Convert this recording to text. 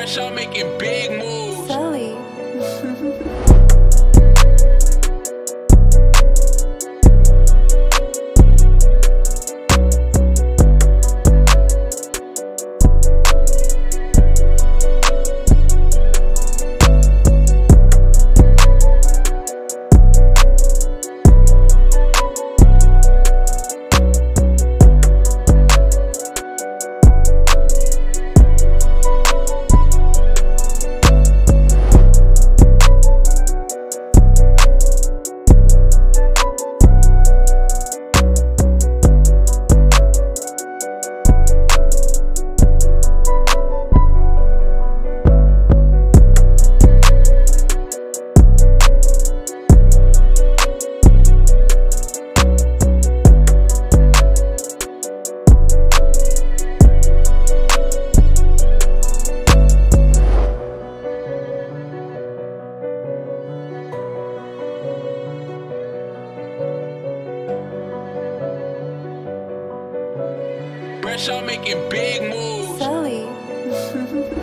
Breshaw making big moves. Breshaw making big moves. Sully.